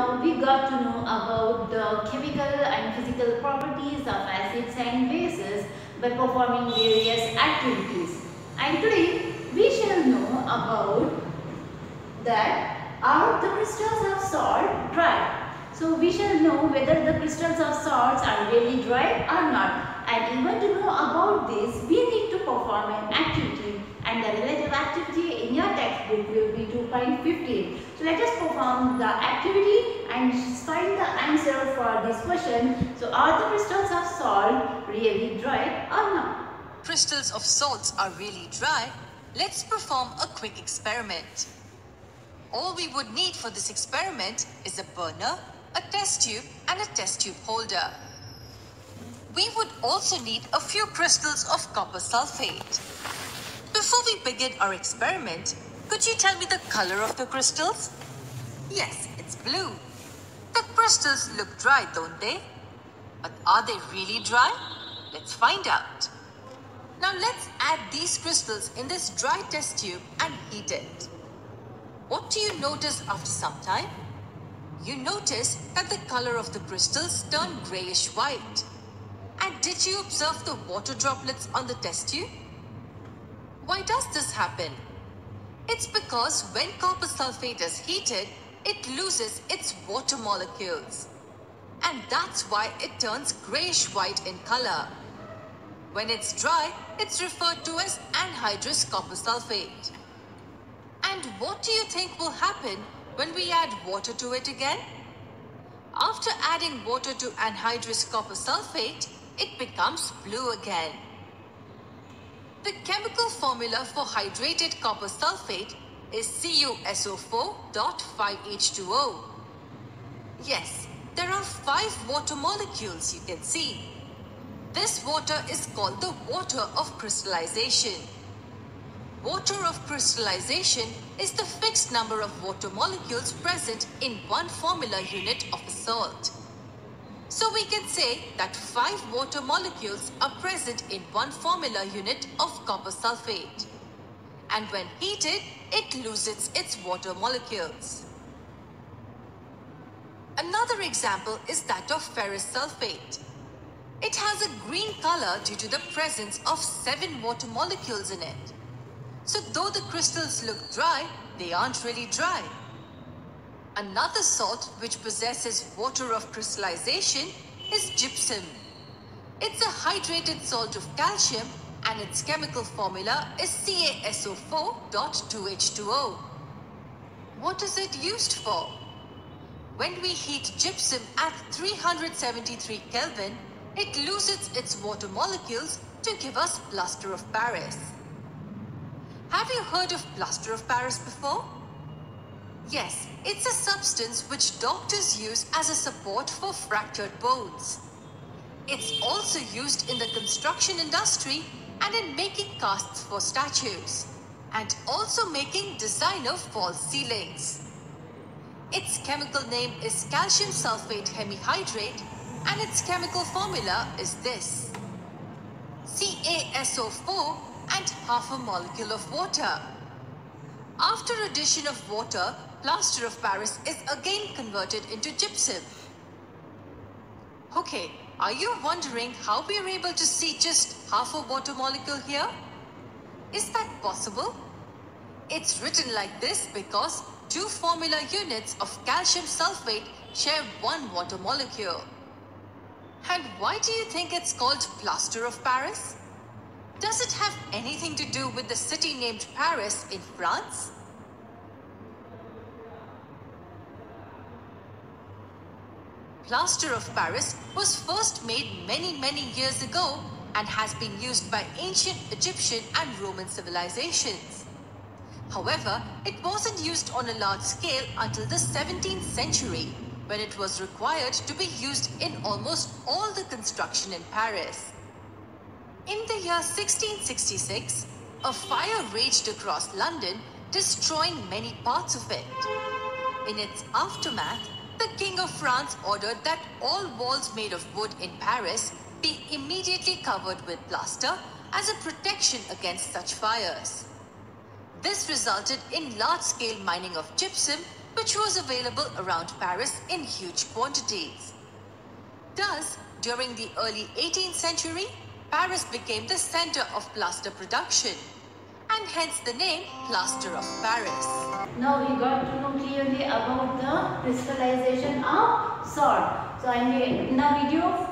now we got to know about the chemical and physical properties of acids and bases by performing various activities. And today we shall know about that are the crystals of salt dry? So we shall know whether the crystals of salts are really dry or not. And even to know about this, we need to perform an activity and the relative activity in your textbook will be 2.15. So let us perform the activity and find the answer for this question. So are the crystals of salt really dry or not? Crystals of salts are really dry. Let's perform a quick experiment. All we would need for this experiment is a burner, a test tube and a test tube holder. We would also need a few crystals of copper sulfate. Before we begin our experiment, could you tell me the color of the crystals? Yes, it's blue. The crystals look dry, don't they? But are they really dry? Let's find out. Now let's add these crystals in this dry test tube and heat it. What do you notice after some time? You notice that the color of the crystals turn grayish white. And did you observe the water droplets on the test tube? Why does this happen? It's because when copper sulfate is heated, it loses its water molecules. And that's why it turns grayish white in color. When it's dry, it's referred to as anhydrous copper sulfate. And what do you think will happen when we add water to it again? After adding water to anhydrous copper sulfate, it becomes blue again. The chemical formula for hydrated copper sulfate is CuSO4.5H2O. Yes, there are five water molecules you can see. This water is called the water of crystallization. Water of crystallization is the fixed number of water molecules present in one formula unit of a salt. So we can say that five water molecules are present in one formula unit of copper sulfate. And when heated, it loses its water molecules. Another example is that of ferrous sulfate. It has a green color due to the presence of seven water molecules in it. So though the crystals look dry, they aren't really dry. Another salt which possesses water of crystallization is gypsum. It's a hydrated salt of calcium and its chemical formula is CaSO4.2H2O. What is it used for? When we heat gypsum at 373 Kelvin, it loses its water molecules to give us plaster of Paris. Have you heard of plaster of Paris before? Yes, it's a substance which doctors use as a support for fractured bones. It's also used in the construction industry and in making casts for statues, and also making designer false ceilings. Its chemical name is calcium sulfate hemihydrate and its chemical formula is this. CaSO4 and half a molecule of water. After addition of water, plaster of Paris is again converted into gypsum. Okay, are you wondering how we are able to see just half a water molecule here? Is that possible? It's written like this because two formula units of calcium sulfate share one water molecule. And why do you think it's called plaster of Paris? Does it have anything to do with the city named Paris in France? Plaster of Paris was first made many many years ago and has been used by ancient Egyptian and Roman civilizations. However, it wasn't used on a large scale until the 17th century when it was required to be used in almost all the construction in Paris. In the year 1666, a fire raged across London, destroying many parts of it. In its aftermath, the King of France ordered that all walls made of wood in Paris be immediately covered with plaster as a protection against such fires. This resulted in large-scale mining of gypsum which was available around Paris in huge quantities. Thus, during the early 18th century, Paris became the center of plaster production and hence the name Plaster of Paris. Now we got to know clearly about the crystallization of salt. So in the, video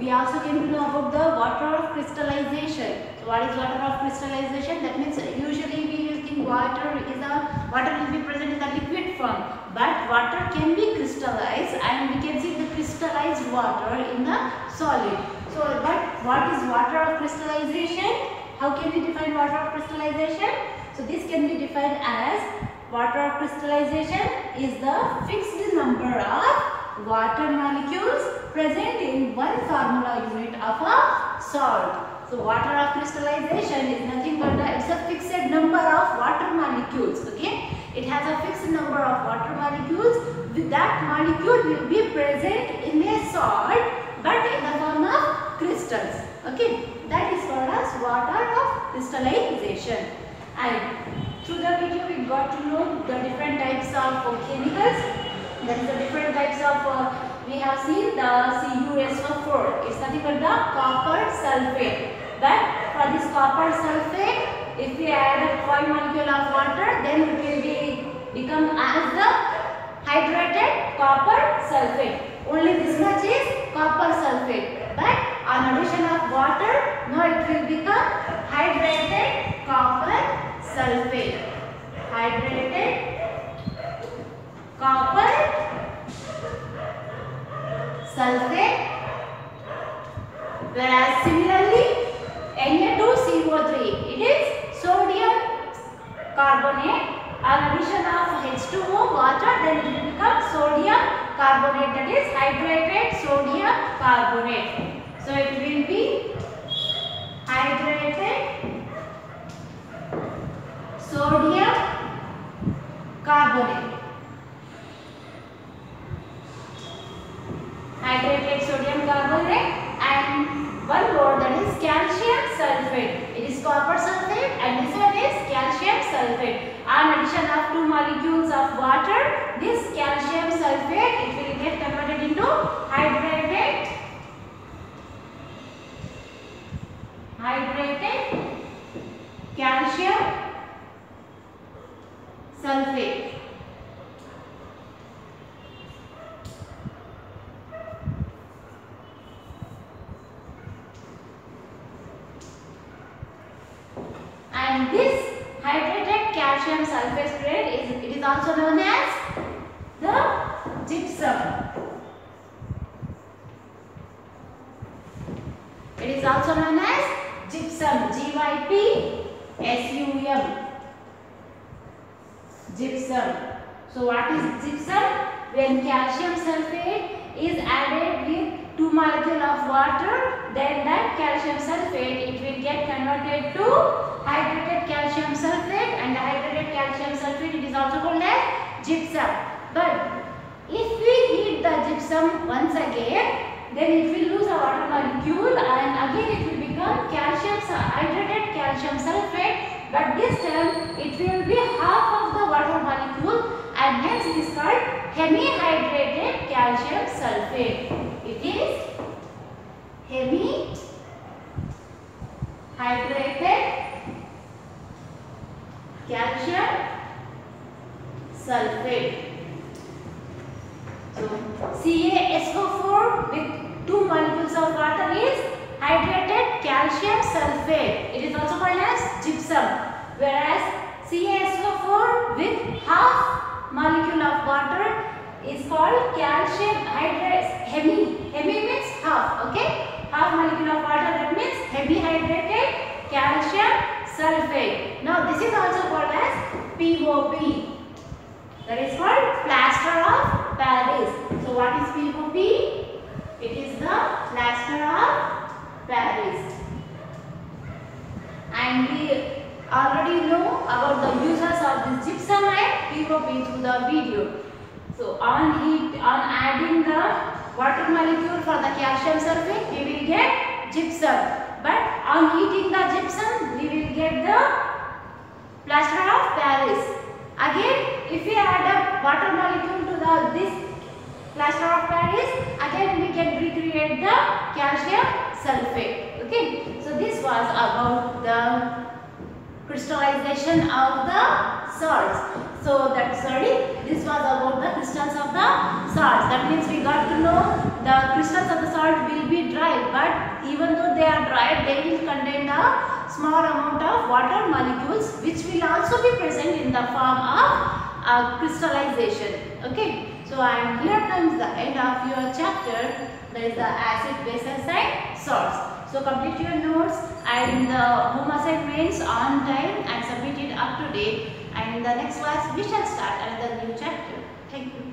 we also came to know about the water of crystallization. So what is water of crystallization? That means usually we think water is a water will be present in the liquid form, but water can be crystallized and we can see the crystallized water in the solid. So but what is water of crystallization? How can we define water of crystallization? So this can be defined as water of crystallization is the fixed number of water molecules present in one formula unit of a salt. So water of crystallization is nothing but it's a fixed number of water molecules. Okay, it has a fixed number of water molecules. With that molecule will be present in a salt, but in the form of crystals. Okay, that is called as water of crystallization. And through the video we got to know the different types of chemicals. There is the different types of uh, we have seen the CuSO4. It's nothing but the copper sulfate. But for this copper sulfate, if we add a one molecule of water, then it will be become as the hydrated copper sulfate. Only this much is copper sulfate. But on addition of water, now it will become hydrated copper sulfate. Hydrated copper sulfate. Whereas similarly, Na2CO3, it is sodium carbonate. On addition of H2O water, then it will become sodium carbonate. That is hydrated sodium carbonate. So it will be hydrated sodium carbonate. Hydrated sodium carbonate and one more that is calcium sulfate. It is copper sulfate and this one is calcium sulfate. On addition of two molecules of water, this calcium sulfate it will get converted into hydrated hydrated calcium sulfate. And this hydrated calcium sulfate spread is it is also known as the gypsum. It is also known as gypsum. G Y P S U M. Gypsum. So what is gypsum? When calcium sulfate is added with two molecule of water, then that calcium sulfate it will get converted to hydrated calcium sulfate and the hydrated calcium sulfate it is also called as gypsum. But if we heat the gypsum once again, then it will lose a water molecule and again it will calcium hydrated calcium sulfate but this time it will be half of the water molecule and hence it is called hemihydrated calcium sulfate. It is hemihydrated calcium sulfate. So CaSO4 with two molecules of water It is also called as gypsum. Whereas CaSO4 with half molecule of water is called calcium hydrated hemi. Hemi means half. Okay, half molecule of water that means hemi hydrated calcium sulfate. Now this is also called as POP. That is called plaster of Paris. So what is POP? It is the plaster of Paris. And we already know about the uses of this gypsum and POP through the video. So on heat, on adding the water molecule for the calcium sulfate, we will get gypsum. But on heating the gypsum, we will get the plaster of Paris. Again, if we add a water molecule to the this plaster of Paris, again we can recreate the calcium sulfate. Okay, so this was about the crystallization of the salts. So that sorry, this was about the crystals of the salts. That means we got to know the crystals of the salt will be dry, but even though they are dry, they will contain a small amount of water molecules, which will also be present in the form of uh, crystallization. Okay, so and here comes the end of your chapter. That is the acid, base, and salts. So complete your notes and the home assignments on time and submit it up to date. And in the next class we shall start another new chapter. Thank you.